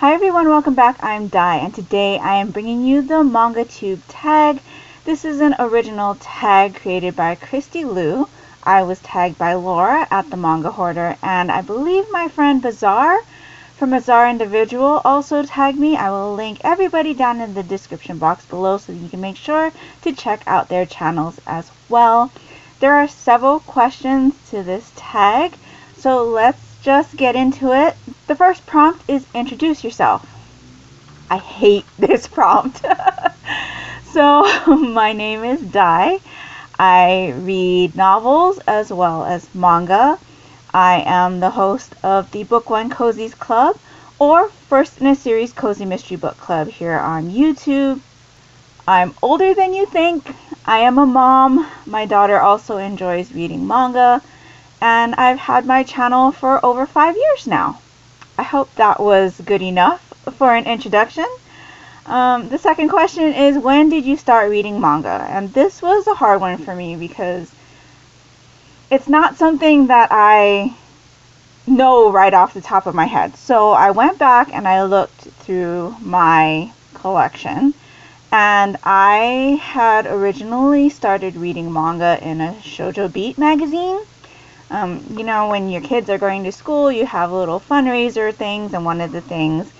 Hi everyone, welcome back. I'm Dai, and today I am bringing you the Manga Tube tag. This is an original tag created by Christy Lou. I was tagged by Laura at the Manga Hoarder, and I believe my friend Bizarre from Bizarre Individual also tagged me. I will link everybody down in the description box below so you can make sure to check out their channels as well. There are several questions to this tag, so let's just get into it. The first prompt is introduce yourself. I hate this prompt. so, my name is Dai. I read novels as well as manga. I am the host of the Book One Cozies Club, or First in a Series Cozy Mystery Book Club here on YouTube. I'm older than you think. I am a mom. My daughter also enjoys reading manga and I've had my channel for over five years now. I hope that was good enough for an introduction. Um, the second question is when did you start reading manga? And this was a hard one for me because it's not something that I know right off the top of my head. So I went back and I looked through my collection and I had originally started reading manga in a Shojo Beat magazine um, you know, when your kids are going to school, you have little fundraiser things, and one of the things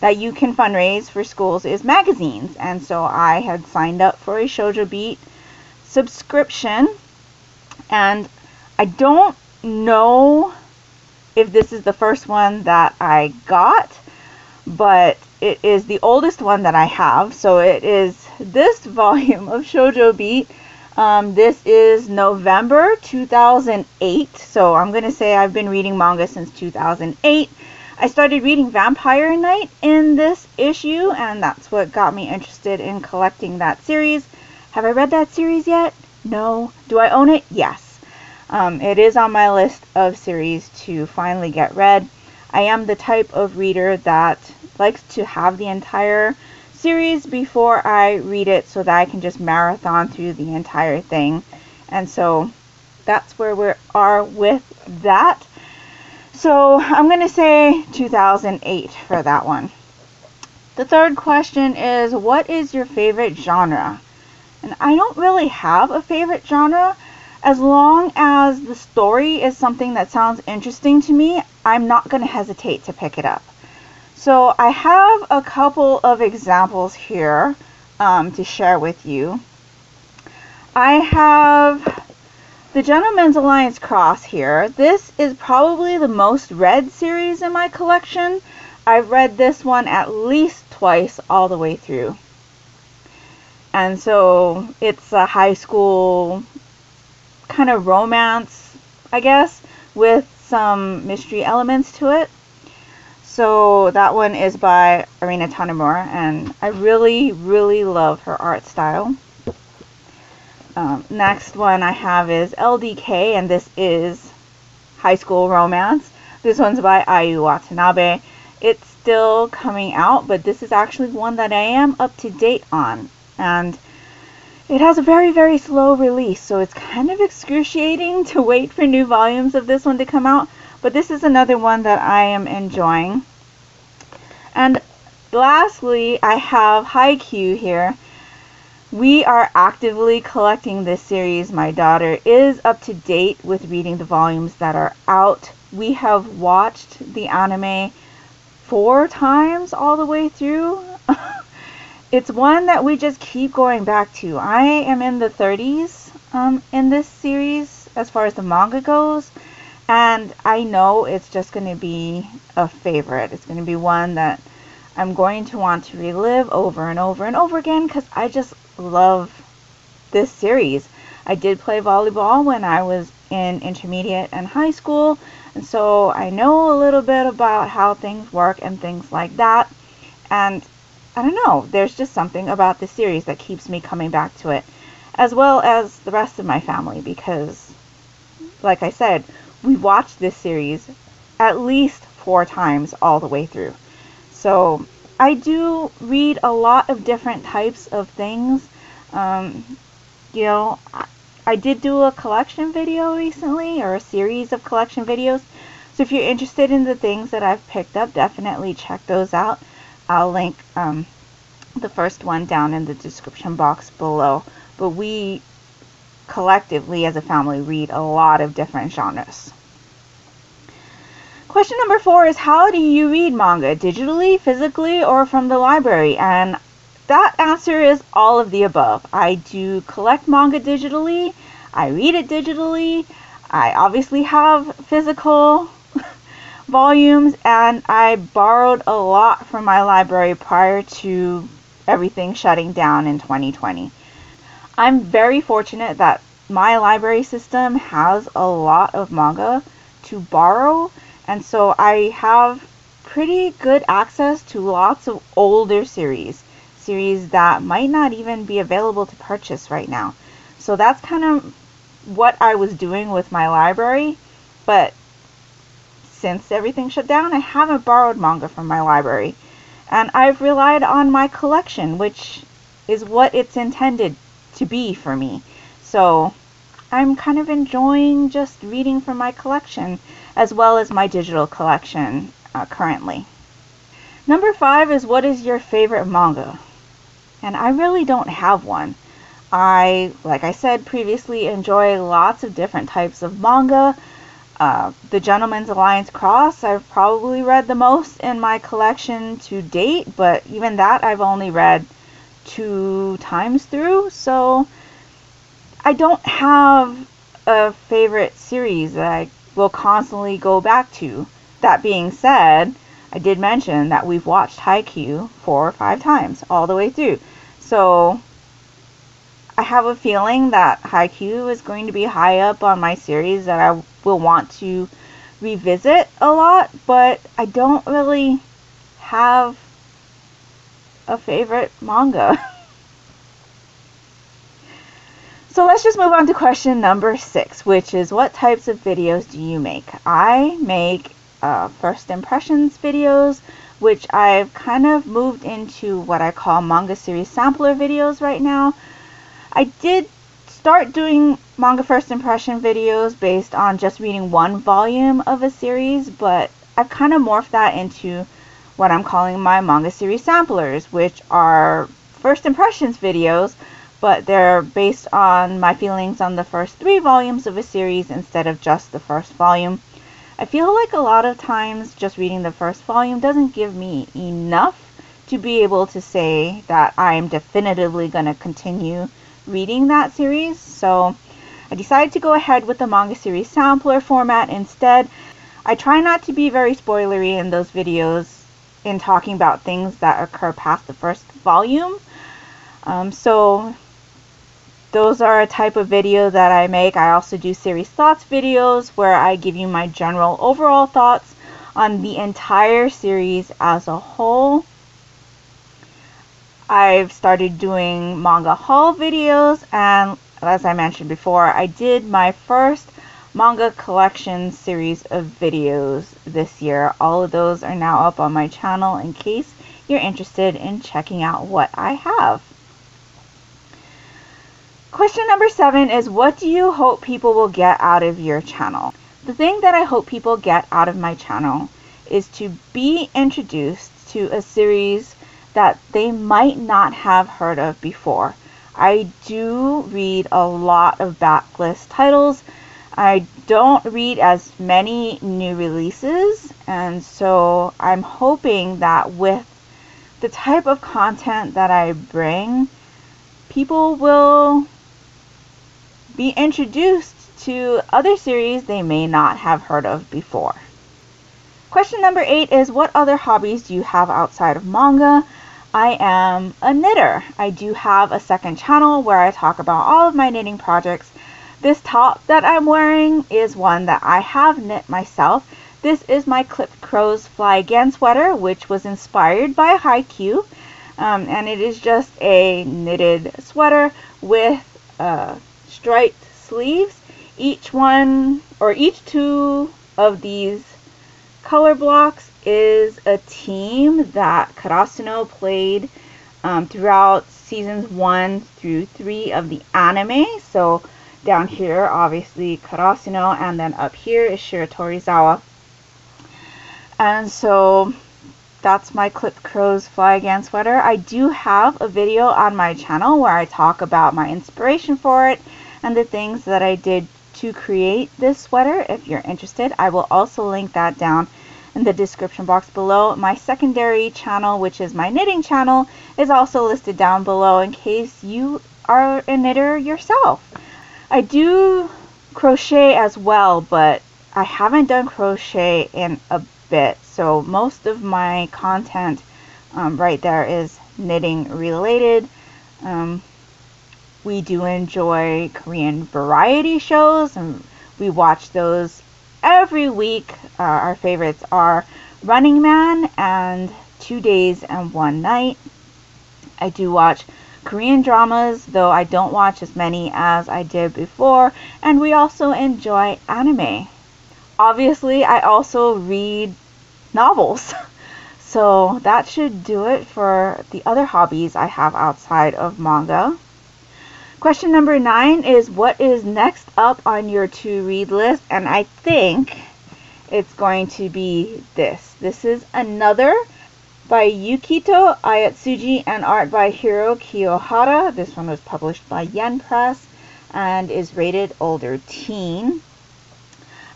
that you can fundraise for schools is magazines. And so I had signed up for a Shojo Beat subscription, and I don't know if this is the first one that I got, but it is the oldest one that I have. So it is this volume of Shojo Beat um, this is November 2008, so I'm going to say I've been reading manga since 2008. I started reading Vampire Knight in this issue, and that's what got me interested in collecting that series. Have I read that series yet? No. Do I own it? Yes. Um, it is on my list of series to finally get read. I am the type of reader that likes to have the entire series before I read it so that I can just marathon through the entire thing. And so that's where we are with that. So I'm going to say 2008 for that one. The third question is what is your favorite genre? And I don't really have a favorite genre. As long as the story is something that sounds interesting to me, I'm not going to hesitate to pick it up. So I have a couple of examples here um, to share with you. I have the Gentleman's Alliance Cross here. This is probably the most read series in my collection. I've read this one at least twice all the way through. And so it's a high school kind of romance, I guess, with some mystery elements to it. So that one is by Arina Tanemura, and I really, really love her art style. Um, next one I have is LDK, and this is High School Romance. This one's by Ayu Watanabe. It's still coming out, but this is actually one that I am up to date on. And it has a very, very slow release, so it's kind of excruciating to wait for new volumes of this one to come out. But this is another one that I am enjoying. And lastly, I have Haikyuu here. We are actively collecting this series. My daughter is up to date with reading the volumes that are out. We have watched the anime four times all the way through. it's one that we just keep going back to. I am in the 30s um, in this series as far as the manga goes. And I know it's just going to be a favorite. It's going to be one that I'm going to want to relive over and over and over again because I just love this series. I did play volleyball when I was in intermediate and high school, and so I know a little bit about how things work and things like that. And I don't know, there's just something about this series that keeps me coming back to it, as well as the rest of my family, because, like I said, we watched this series at least four times all the way through. So I do read a lot of different types of things. Um, you know, I, did do a collection video recently, or a series of collection videos. So if you're interested in the things that I've picked up, definitely check those out. I'll link um, the first one down in the description box below. But we collectively as a family read a lot of different genres. Question number four is how do you read manga? Digitally, physically, or from the library? And that answer is all of the above. I do collect manga digitally, I read it digitally, I obviously have physical volumes, and I borrowed a lot from my library prior to everything shutting down in 2020. I'm very fortunate that my library system has a lot of manga to borrow, and so I have pretty good access to lots of older series, series that might not even be available to purchase right now. So that's kind of what I was doing with my library, but since everything shut down, I haven't borrowed manga from my library. And I've relied on my collection, which is what it's intended to be for me. So I'm kind of enjoying just reading from my collection as well as my digital collection uh, currently. Number five is what is your favorite manga? And I really don't have one. I, like I said previously, enjoy lots of different types of manga. Uh, the Gentleman's Alliance Cross, I've probably read the most in my collection to date, but even that I've only read two times through, so I don't have a favorite series that I will constantly go back to. That being said, I did mention that we've watched Haikyuu four or five times all the way through. So I have a feeling that Haikyuu is going to be high up on my series that I will want to revisit a lot, but I don't really have a favorite manga. so let's just move on to question number six, which is what types of videos do you make? I make uh, first impressions videos, which I've kind of moved into what I call manga series sampler videos right now. I did start doing manga first impression videos based on just reading one volume of a series, but I've kind of morphed that into what I'm calling my manga series samplers, which are first impressions videos, but they're based on my feelings on the first three volumes of a series instead of just the first volume. I feel like a lot of times just reading the first volume doesn't give me enough to be able to say that I am definitively going to continue reading that series. So I decided to go ahead with the manga series sampler format instead. I try not to be very spoilery in those videos in talking about things that occur past the first volume. Um, so those are a type of video that I make. I also do series thoughts videos where I give you my general overall thoughts on the entire series as a whole. I've started doing manga haul videos and as I mentioned before, I did my first manga collection series of videos this year. All of those are now up on my channel in case you're interested in checking out what I have. Question number seven is what do you hope people will get out of your channel? The thing that I hope people get out of my channel is to be introduced to a series that they might not have heard of before. I do read a lot of backlist titles. I don't read as many new releases, and so I'm hoping that with the type of content that I bring, people will be introduced to other series they may not have heard of before. Question number eight is What other hobbies do you have outside of manga? I am a knitter. I do have a second channel where I talk about all of my knitting projects. This top that I'm wearing is one that I have knit myself. This is my Clipped Crows Fly Again sweater, which was inspired by Haikyuu. Um, and it is just a knitted sweater with uh, striped sleeves. Each one or each two of these color blocks is a team that Karasuno played um, throughout seasons one through three of the anime. So down here, obviously Karasuno, and then up here is Shiratorizawa. And so that's my Clip Crows Fly Again sweater. I do have a video on my channel where I talk about my inspiration for it and the things that I did to create this sweater. If you're interested, I will also link that down in the description box below. My secondary channel, which is my knitting channel, is also listed down below in case you are a knitter yourself. I do crochet as well, but I haven't done crochet in a bit. So most of my content um, right there is knitting related. Um, we do enjoy Korean variety shows and we watch those every week. Uh, our favorites are Running Man and Two Days and One Night. I do watch Korean dramas, though I don't watch as many as I did before, and we also enjoy anime. Obviously, I also read novels. So that should do it for the other hobbies I have outside of manga. Question number nine is what is next up on your to read list? And I think it's going to be this. This is another by Yukito Ayatsuji and art by Hiro Kiyohara. This one was published by Yen Press and is rated older teen.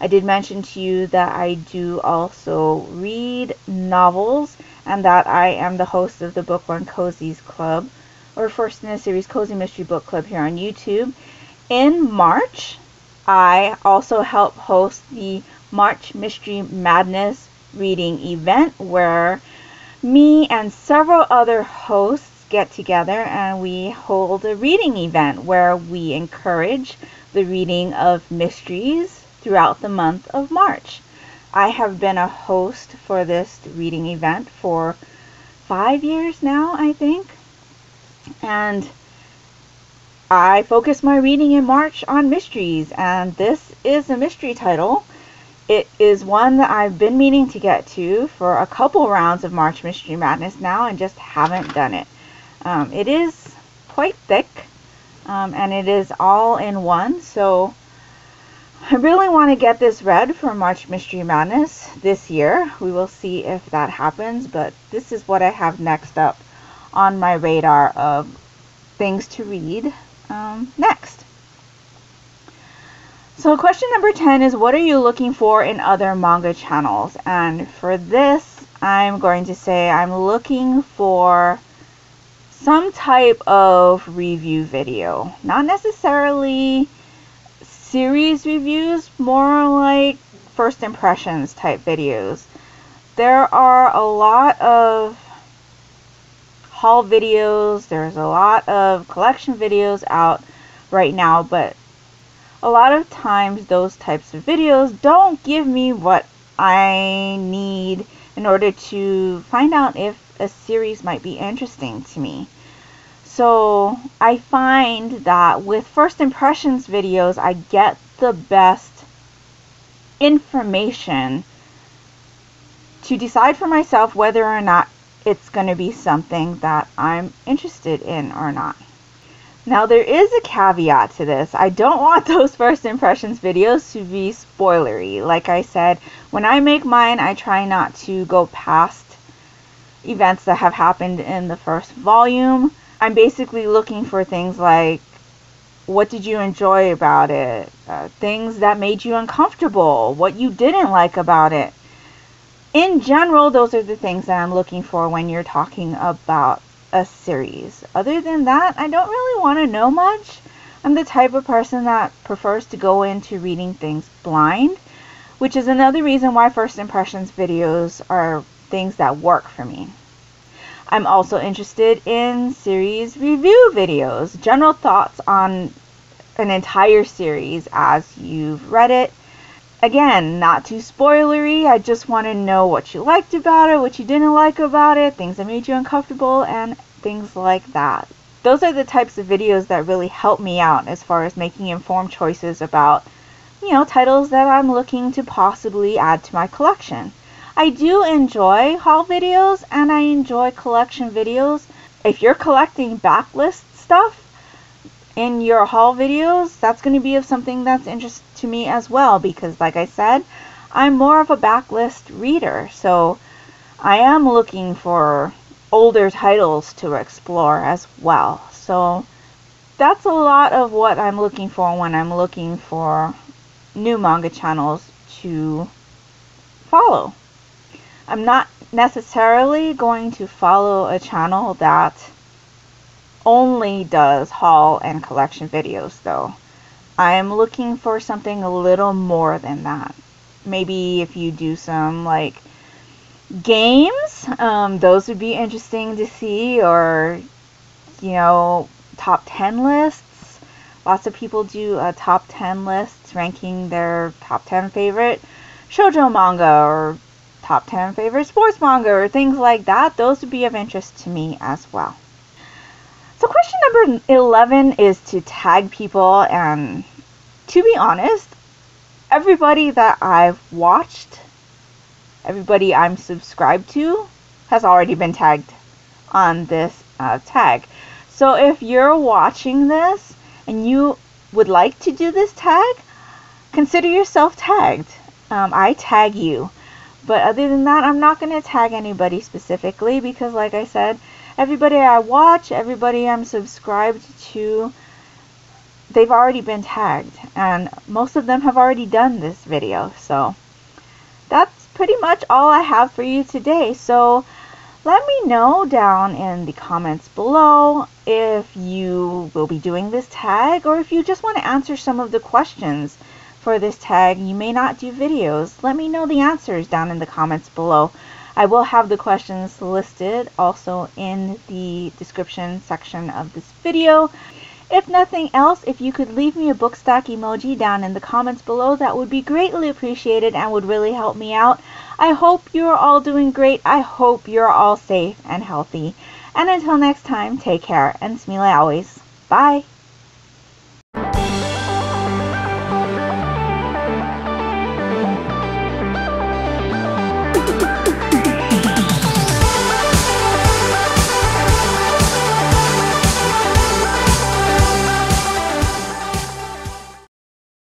I did mention to you that I do also read novels and that I am the host of the Book One Cozies Club, or first in a series Cozy Mystery Book Club here on YouTube. In March, I also help host the March Mystery Madness reading event where me and several other hosts get together and we hold a reading event where we encourage the reading of mysteries throughout the month of March. I have been a host for this reading event for five years now, I think. And I focus my reading in March on mysteries, and this is a mystery title it is one that I've been meaning to get to for a couple rounds of March Mystery Madness now and just haven't done it. Um, it is quite thick um, and it is all in one, so I really want to get this read for March Mystery Madness this year. We will see if that happens, but this is what I have next up on my radar of things to read um, next. So question number 10 is what are you looking for in other manga channels? And for this, I'm going to say I'm looking for some type of review video. Not necessarily series reviews, more like first impressions type videos. There are a lot of haul videos, there's a lot of collection videos out right now, but a lot of times those types of videos don't give me what I need in order to find out if a series might be interesting to me. So I find that with first impressions videos, I get the best information to decide for myself whether or not it's going to be something that I'm interested in or not. Now there is a caveat to this. I don't want those first impressions videos to be spoilery. Like I said, when I make mine, I try not to go past events that have happened in the first volume. I'm basically looking for things like what did you enjoy about it? Uh, things that made you uncomfortable, what you didn't like about it. In general, those are the things that I'm looking for when you're talking about a series. Other than that, I don't really want to know much. I'm the type of person that prefers to go into reading things blind, which is another reason why first impressions videos are things that work for me. I'm also interested in series review videos, general thoughts on an entire series as you've read it. Again, not too spoilery. I just want to know what you liked about it, what you didn't like about it, things that made you uncomfortable, and things like that. Those are the types of videos that really help me out as far as making informed choices about, you know, titles that I'm looking to possibly add to my collection. I do enjoy haul videos and I enjoy collection videos. If you're collecting backlist stuff in your haul videos, that's going to be of something that's interest to me as well because like I said, I'm more of a backlist reader. So I am looking for older titles to explore as well. So that's a lot of what I'm looking for when I'm looking for new manga channels to follow. I'm not necessarily going to follow a channel that only does haul and collection videos though. I am looking for something a little more than that. Maybe if you do some like games, um, those would be interesting to see, or you know, top 10 lists. Lots of people do a top 10 lists ranking their top 10 favorite shoujo manga or top 10 favorite sports manga or things like that. Those would be of interest to me as well. So, question number 11 is to tag people, and to be honest, everybody that I've watched, everybody I'm subscribed to, has already been tagged on this uh, tag. So, if you're watching this and you would like to do this tag, consider yourself tagged. Um, I tag you. But other than that, I'm not going to tag anybody specifically because, like I said, everybody I watch, everybody I'm subscribed to, they've already been tagged. And most of them have already done this video. So that's pretty much all I have for you today. So let me know down in the comments below if you will be doing this tag or if you just want to answer some of the questions for this tag. You may not do videos. Let me know the answers down in the comments below. I will have the questions listed also in the description section of this video. If nothing else, if you could leave me a book stack emoji down in the comments below, that would be greatly appreciated and would really help me out. I hope you're all doing great. I hope you're all safe and healthy. And until next time, take care and smile always. Bye.